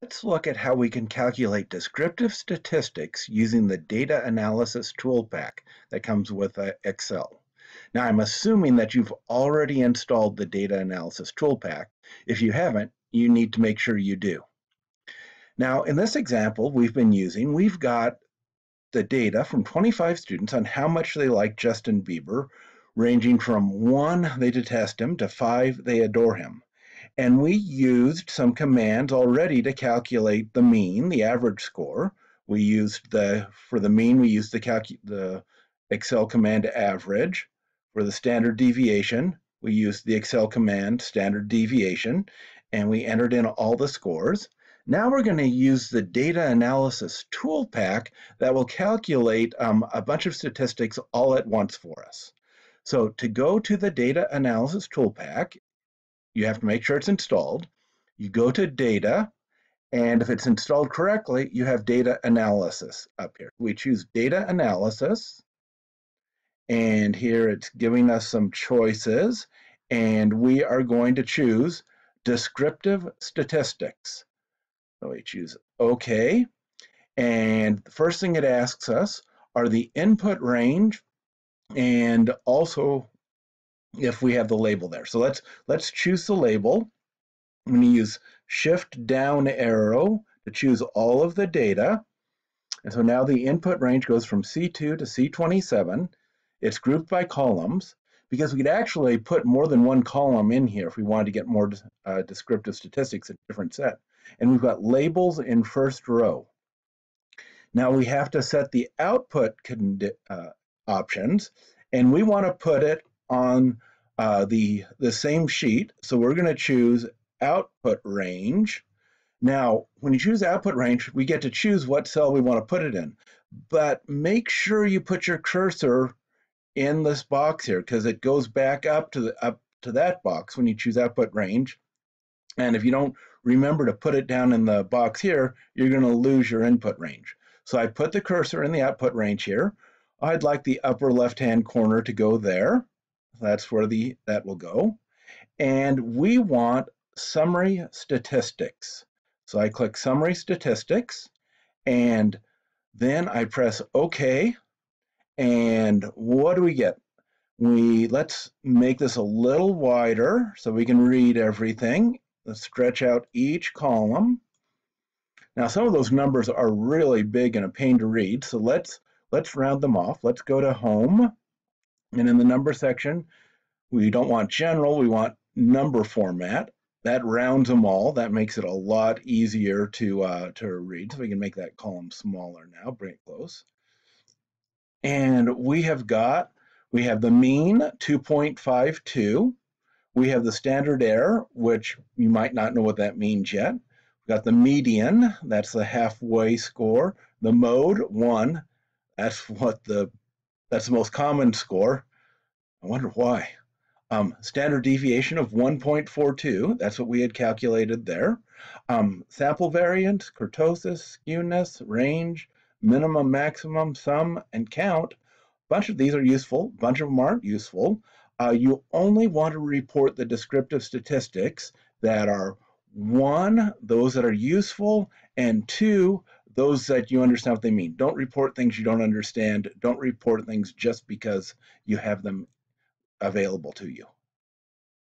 Let's look at how we can calculate descriptive statistics using the data analysis Toolpak that comes with uh, Excel. Now I'm assuming that you've already installed the data analysis Toolpak. If you haven't, you need to make sure you do. Now in this example we've been using, we've got the data from 25 students on how much they like Justin Bieber, ranging from one, they detest him, to five, they adore him. And we used some commands already to calculate the mean, the average score. We used the, for the mean, we used the, the Excel command average. For the standard deviation, we used the Excel command standard deviation, and we entered in all the scores. Now we're going to use the data analysis Toolpak that will calculate um, a bunch of statistics all at once for us. So to go to the data analysis Toolpak, you have to make sure it's installed. You go to data, and if it's installed correctly, you have data analysis up here. We choose data analysis, and here it's giving us some choices, and we are going to choose descriptive statistics. So we choose OK, and the first thing it asks us are the input range and also if we have the label there. So let's let's choose the label. I'm going to use shift down arrow to choose all of the data. And so now the input range goes from C2 to C27. It's grouped by columns because we could actually put more than one column in here if we wanted to get more uh, descriptive statistics in a different set. And we've got labels in first row. Now we have to set the output uh, options, and we want to put it on uh, the, the same sheet. So we're going to choose output range. Now, when you choose output range, we get to choose what cell we want to put it in. But make sure you put your cursor in this box here because it goes back up to the up to that box when you choose output range. And if you don't remember to put it down in the box here, you're going to lose your input range. So I put the cursor in the output range here. I'd like the upper left-hand corner to go there. That's where the that will go. And we want summary statistics. So I click summary statistics and then I press OK. And what do we get? We let's make this a little wider so we can read everything. Let's stretch out each column. Now some of those numbers are really big and a pain to read, so let's let's round them off. Let's go to home and in the number section, we don't want general, we want number format. That rounds them all. That makes it a lot easier to, uh, to read. So we can make that column smaller now, bring it close. And we have got, we have the mean 2.52. We have the standard error, which you might not know what that means yet. We've got the median, that's the halfway score. The mode, one, that's what the that's the most common score. I wonder why. Um, standard deviation of 1.42, that's what we had calculated there. Um, sample variance, kurtosis, skewness, range, minimum, maximum, sum, and count. A bunch of these are useful, a bunch of them aren't useful. Uh, you only want to report the descriptive statistics that are one, those that are useful, and two, those that you understand what they mean. Don't report things you don't understand. Don't report things just because you have them available to you.